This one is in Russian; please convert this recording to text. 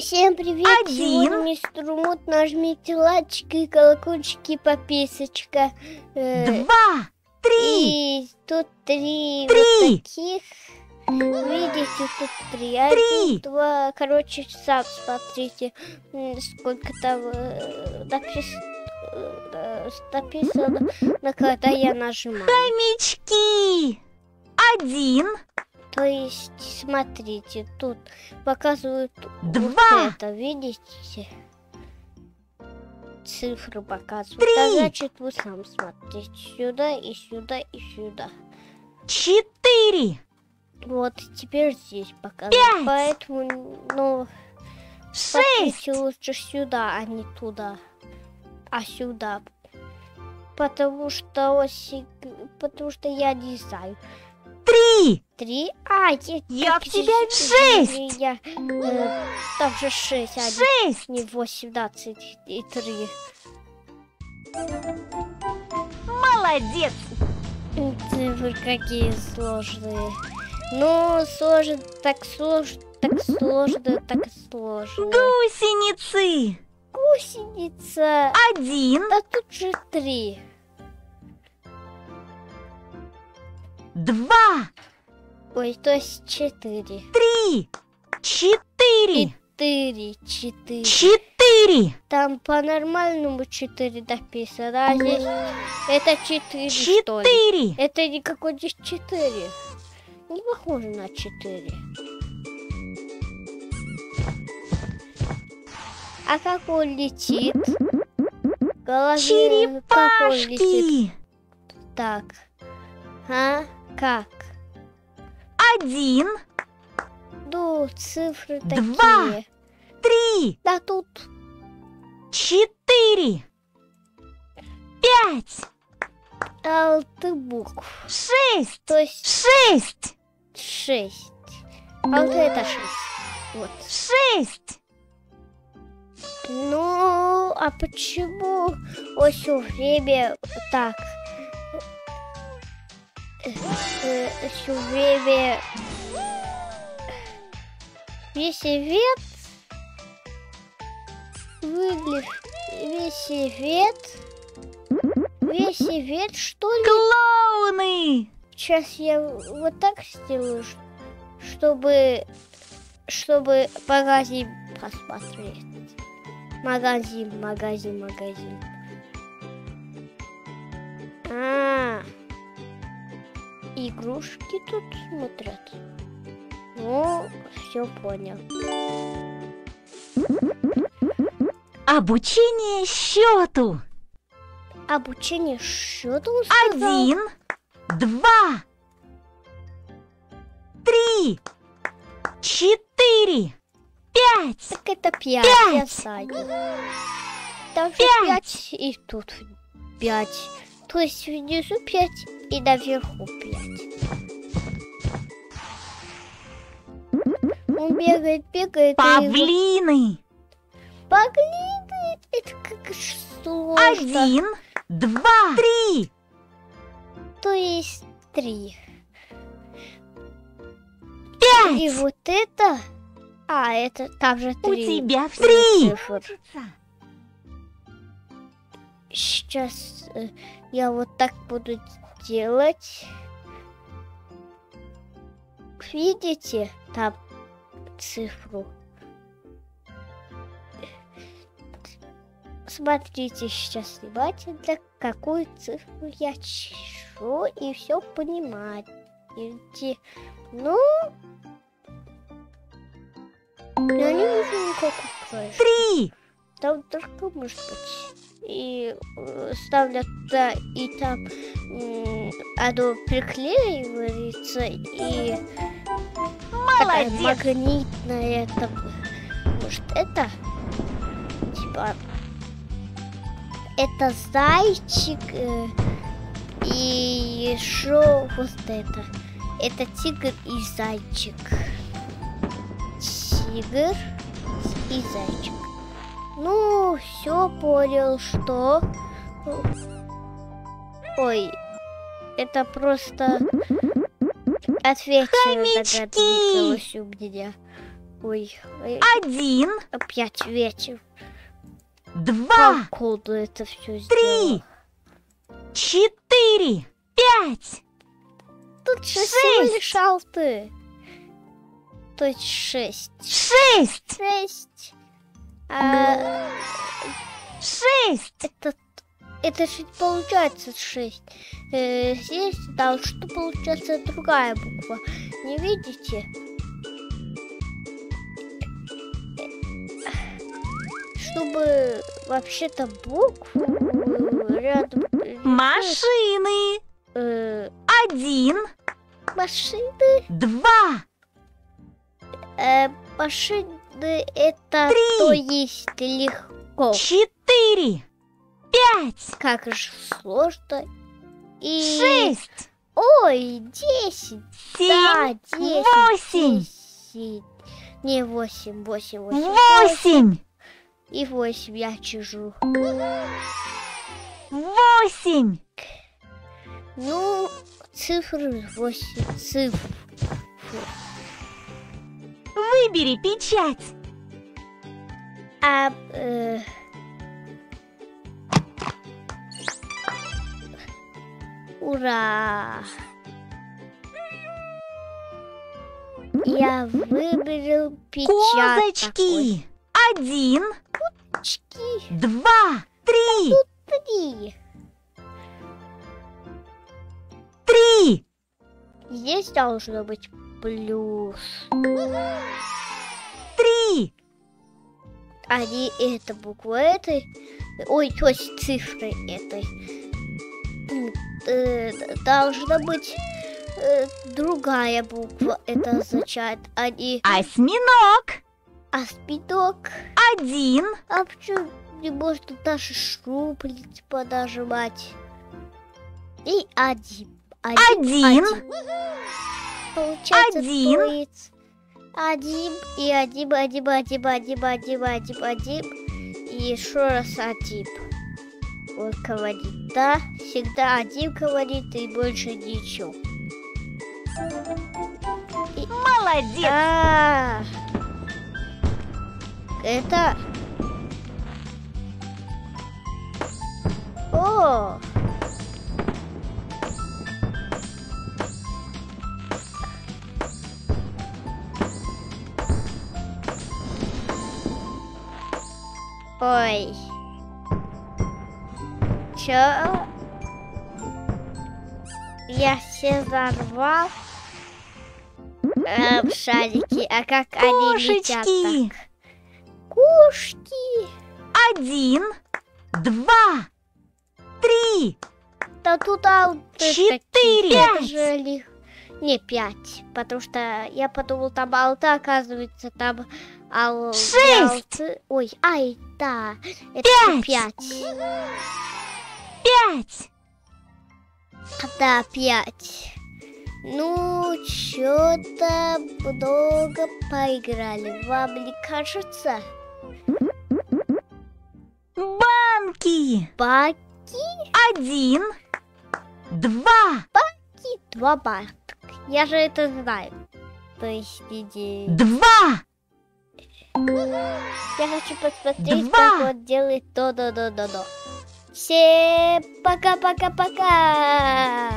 Всем привет! Один. Сегодня мистер Мут нажмите лайчики и колокольчики подписочка. Э, Два, три, И тут три, Три. вот таких. Видите, тут три. Три. Один, два. Короче, сам смотрите, сколько там э, э, написано, на когда я нажимаю. хомячки. Один, То есть, смотрите, тут показывают Два. вот это, видите? Цифры показывают. Три. А значит, вы сам смотрите сюда и сюда и сюда. четыре, Вот, теперь здесь показывают. Пять. Поэтому, ну, шесть, лучше сюда, а не туда. А сюда. Потому что, оси- потому что я не знаю. Три, Три. А, я, Я в тебя шесть. Я, э, там же шесть, шесть. не 18 и 3. Молодец. Цифры какие сложные. Ну, сложно, так сложно, так сложно, так сложно. Гусеницы. Гусеница. Один, Да тут же три. Два, Ой, то есть четыре. три, четыре, Четыре, четыре. четыре, Там по-нормальному четыре написано, а здесь это четыре, что ли? четыре, Это никакой не четыре. Не похоже на четыре. А как он летит? Голове, как он летит? черепашки. Так. А? Как? Один, Ну, цифры Два. такие. три, Да тут четыре, пять, алты букв. шесть, То есть шесть, шесть. А вот это шесть. Вот. шесть. Ну, а почему вот все время так? Все время весь свет выглядит весь свет весь свет что ли? Клоуны. Сейчас я вот так сделаю, чтобы чтобы магазин посмотреть. Магазин, магазин, магазин. А, игрушки тут смотрят. Ну, все понял. Обучение счету. Обучение счету сказал? Один, два, три, четыре, пять, Так это пять, Пять. Там Пять. пять и тут пять. То есть внизу пять и наверху пять. Он бегает, бегает. и его павлины. Поглядывает. Это как сложно. Один, два, три, То есть три. И пять. вот это... А, это там же У три. тебя три три. цифр. Сейчас э, я вот так буду делать. Видите там цифру? Смотрите сейчас внимательно, какую цифру я чешу, и все понимаете. Ну, я не вижу никакой крыши. Три, Там только может быть. И э, ставлят да, и там оно приклеивается, и молодец. магнитная это. Может, это? Типа. Это зайчик. э, и еще вот это. Это тигр и зайчик. Тигр и зайчик. Ну, все понял, что... Ой, это просто ответ Хомячки. меня. Ой, ой, Один, опять ветер. два, Колду это все три, четыре, пять, Тут шесть. всего лишь алты. То есть шесть. шесть, Шесть. А, шесть. это, это же получается шесть. Э, здесь должна получаться другая буква. Не видите? Чтобы вообще-то букву рядом... Машины. э, Один, машины. два, Э, машины это Три. то есть легко. четыре, пять, Как же сложно. И... шесть, Ой, десять. семь, Да, десять. восемь. десять. Не, восемь, восемь, восемь. восемь, И восемь я чужу. восемь, Ну, цифры восемь. Цифр. выбери печать. А, э, Ура! Я выбрал печаток. Козочки. Один, Козочки. два, три, Три. три, Здесь должно быть плюс. три, Они это буква этой. Ой, то есть цифры этой. Э, должна быть э, другая буква. Это означает они осьминог. аспидок. Один, А почему не можно даже шрупниц подожимать? И один. Один. Получается Один. туец. Один и один, один, один, один, один, один, один. И еще раз один. Он говорит, да, всегда один говорит и больше ничего. молодец. А, это... О! Ой. Чё? Я все взорвал. Эм, шарики, а как они летят Кошечки. так? Кушки. Один, два, три, Да вот это Четыре. такие, Пять. Не пять, потому что я подумал, там алта, оказывается, там ал... Шесть. алты- Ой, ай, да, это Пять. пять. Пять. Да, пять. Ну, что-то много поиграли. Вам не кажется? Банки. Баки Один, два, два бак. Я же это знаю. То есть, иди. два, Я хочу посмотреть, Два. как он делает то-до-до-до-до. Всем пока-пока-пока!